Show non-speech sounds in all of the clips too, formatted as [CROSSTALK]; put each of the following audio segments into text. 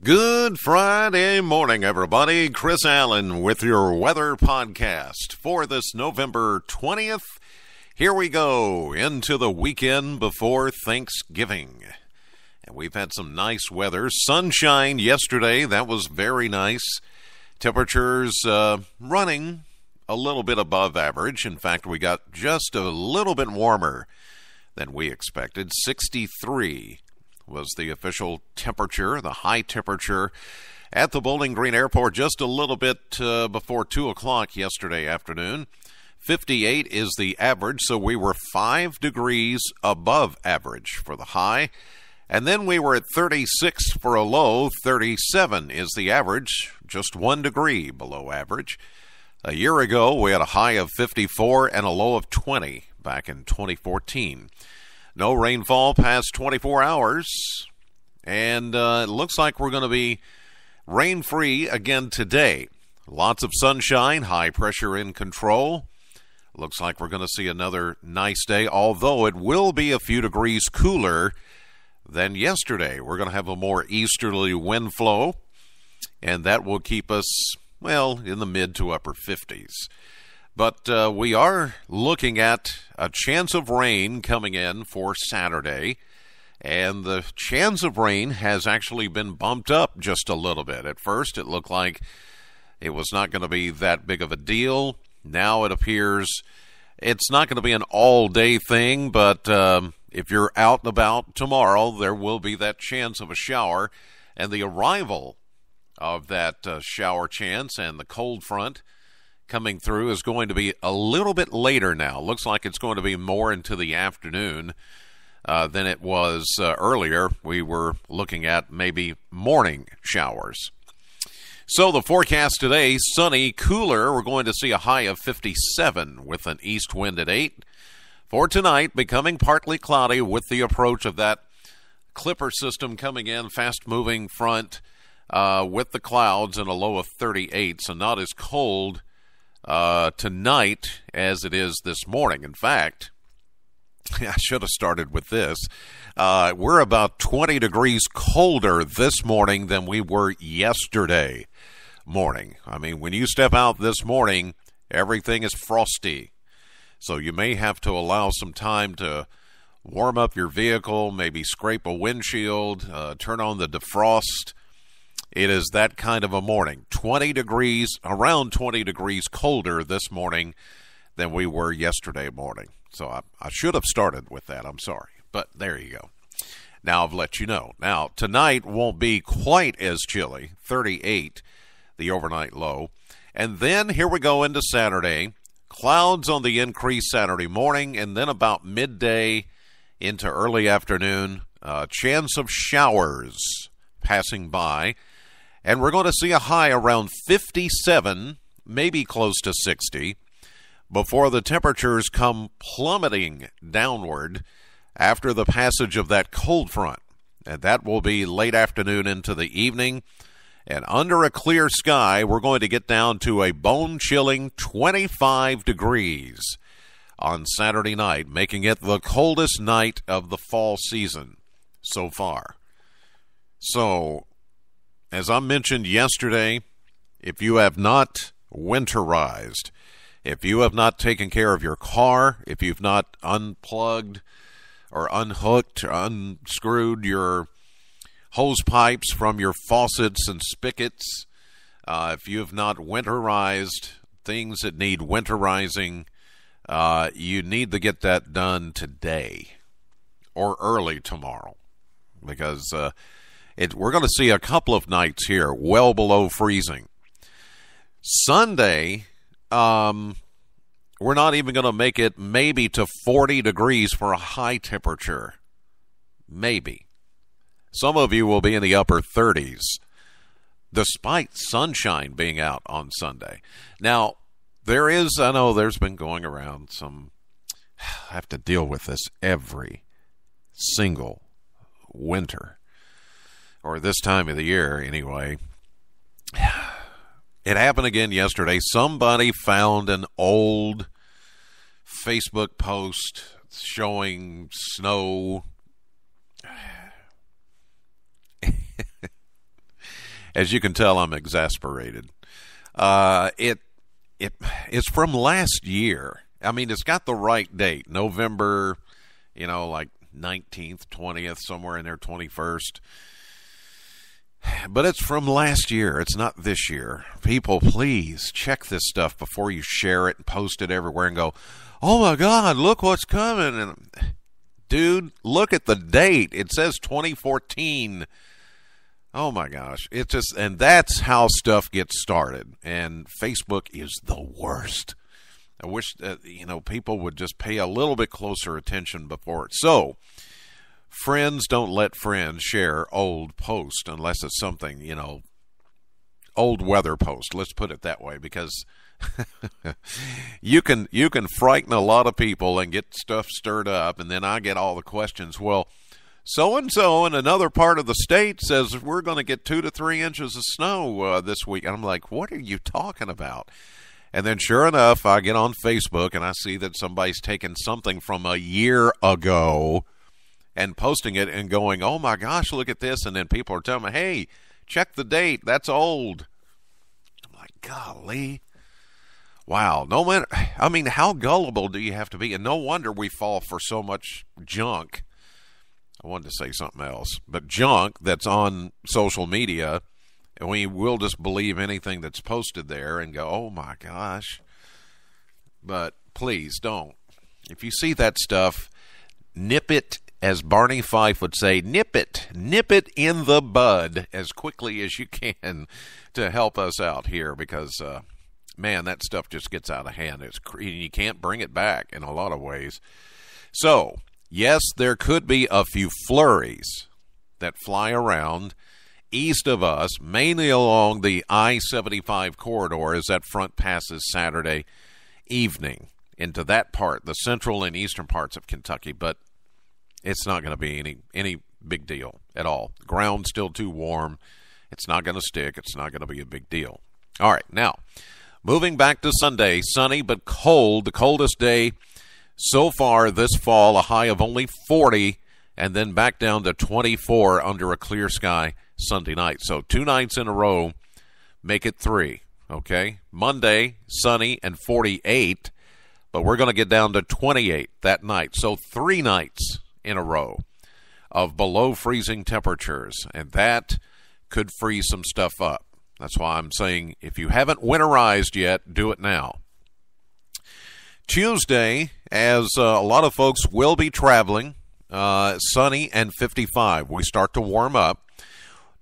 Good Friday morning, everybody. Chris Allen with your weather podcast for this November 20th. Here we go into the weekend before Thanksgiving. And we've had some nice weather. Sunshine yesterday, that was very nice. Temperatures uh, running a little bit above average. In fact, we got just a little bit warmer than we expected 63 was the official temperature, the high temperature at the Bowling Green Airport just a little bit uh, before 2 o'clock yesterday afternoon. 58 is the average, so we were 5 degrees above average for the high. And then we were at 36 for a low. 37 is the average, just 1 degree below average. A year ago, we had a high of 54 and a low of 20 back in 2014. No rainfall past 24 hours, and uh, it looks like we're going to be rain free again today. Lots of sunshine, high pressure in control. Looks like we're going to see another nice day, although it will be a few degrees cooler than yesterday. We're going to have a more easterly wind flow, and that will keep us, well, in the mid to upper 50s. But uh, we are looking at a chance of rain coming in for Saturday. And the chance of rain has actually been bumped up just a little bit. At first, it looked like it was not going to be that big of a deal. Now it appears it's not going to be an all day thing, but um, if you're out and about tomorrow, there will be that chance of a shower. And the arrival of that uh, shower chance and the cold front coming through is going to be a little bit later now. Looks like it's going to be more into the afternoon uh, than it was uh, earlier. We were looking at maybe morning showers. So the forecast today sunny, cooler. We're going to see a high of 57 with an east wind at 8. For tonight, becoming partly cloudy with the approach of that clipper system coming in, fast moving front uh, with the clouds and a low of 38. So not as cold uh, tonight as it is this morning. In fact, [LAUGHS] I should have started with this. Uh, we're about 20 degrees colder this morning than we were yesterday morning. I mean, when you step out this morning, everything is frosty. So you may have to allow some time to warm up your vehicle, maybe scrape a windshield, uh, turn on the defrost, it is that kind of a morning. 20 degrees, around 20 degrees colder this morning than we were yesterday morning. So I, I should have started with that. I'm sorry. But there you go. Now I've let you know. Now, tonight won't be quite as chilly 38, the overnight low. And then here we go into Saturday. Clouds on the increase Saturday morning, and then about midday into early afternoon, uh, chance of showers passing by. And we're going to see a high around 57, maybe close to 60, before the temperatures come plummeting downward after the passage of that cold front. And that will be late afternoon into the evening. And under a clear sky, we're going to get down to a bone chilling 25 degrees on Saturday night, making it the coldest night of the fall season so far. So as I mentioned yesterday, if you have not winterized, if you have not taken care of your car, if you've not unplugged or unhooked or unscrewed your hose pipes from your faucets and spigots, uh, if you have not winterized things that need winterizing, uh, you need to get that done today or early tomorrow because uh, it, we're going to see a couple of nights here well below freezing. Sunday, um, we're not even going to make it maybe to 40 degrees for a high temperature. Maybe. Some of you will be in the upper 30s, despite sunshine being out on Sunday. Now, there is, I know there's been going around some, [SIGHS] I have to deal with this every single winter or this time of the year anyway. It happened again yesterday. Somebody found an old Facebook post showing snow. [LAUGHS] As you can tell, I'm exasperated. Uh, it it it's from last year. I mean, it's got the right date, November, you know, like 19th, 20th, somewhere in there, 21st. But it's from last year. It's not this year. People, please check this stuff before you share it and post it everywhere and go, oh my God, look what's coming. And dude, look at the date. It says 2014. Oh my gosh. It's just, and that's how stuff gets started. And Facebook is the worst. I wish that, you know, people would just pay a little bit closer attention before it. So, friends don't let friends share old posts unless it's something, you know, old weather post. Let's put it that way because [LAUGHS] you can you can frighten a lot of people and get stuff stirred up and then I get all the questions. Well, so and so in another part of the state says we're going to get 2 to 3 inches of snow uh, this week. And I'm like, "What are you talking about?" And then sure enough, I get on Facebook and I see that somebody's taken something from a year ago and posting it and going, "Oh my gosh, look at this!" And then people are telling me, "Hey, check the date. That's old." I'm like, "Golly." Wow, no matter, [SIGHS] I mean, how gullible do you have to be? And no wonder we fall for so much junk. I wanted to say something else, but junk that's on social media, and we will just believe anything that's posted there and go, oh my gosh. But please don't. If you see that stuff, nip it as Barney Fife would say, nip it, nip it in the bud as quickly as you can to help us out here because, uh, man, that stuff just gets out of hand. It's you can't bring it back in a lot of ways. So, yes, there could be a few flurries that fly around east of us, mainly along the I 75 corridor as that front passes Saturday evening into that part, the central and eastern parts of Kentucky. But it's not going to be any any big deal at all. Ground's still too warm. It's not going to stick. It's not going to be a big deal. All right, now moving back to Sunday, sunny but cold. The coldest day so far this fall, a high of only 40, and then back down to 24 under a clear sky Sunday night. So two nights in a row make it three. Okay, Monday sunny and 48, but we're going to get down to 28 that night. So three nights in a row of below freezing temperatures, and that could freeze some stuff up. That's why I'm saying if you haven't winterized yet, do it now. Tuesday, as uh, a lot of folks will be traveling, uh, sunny and 55. We start to warm up.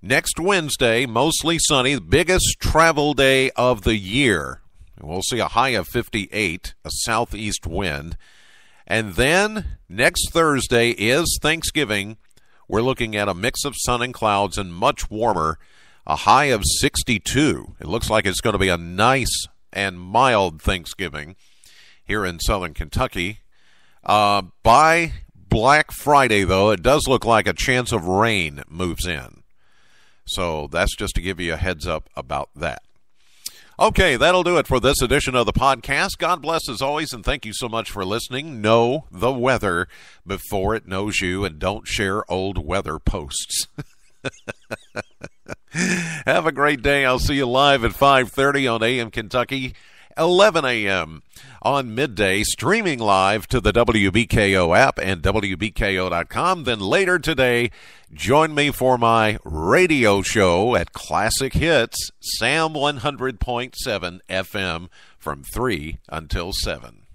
Next Wednesday, mostly sunny, the biggest travel day of the year. We'll see a high of 58, a southeast wind. And then next Thursday is Thanksgiving. We're looking at a mix of sun and clouds and much warmer, a high of 62. It looks like it's going to be a nice and mild Thanksgiving here in southern Kentucky. Uh, by Black Friday, though, it does look like a chance of rain moves in. So that's just to give you a heads up about that. Okay, that'll do it for this edition of the podcast. God bless as always, and thank you so much for listening. Know the weather before it knows you, and don't share old weather posts. [LAUGHS] Have a great day. I'll see you live at 5:30 on AM Kentucky, 11 a.m. on midday, streaming live to the WBKO app and WBKO.com. Then later today, join me for my radio show at Classic Hits, Sam 100.7 FM from 3 until 7.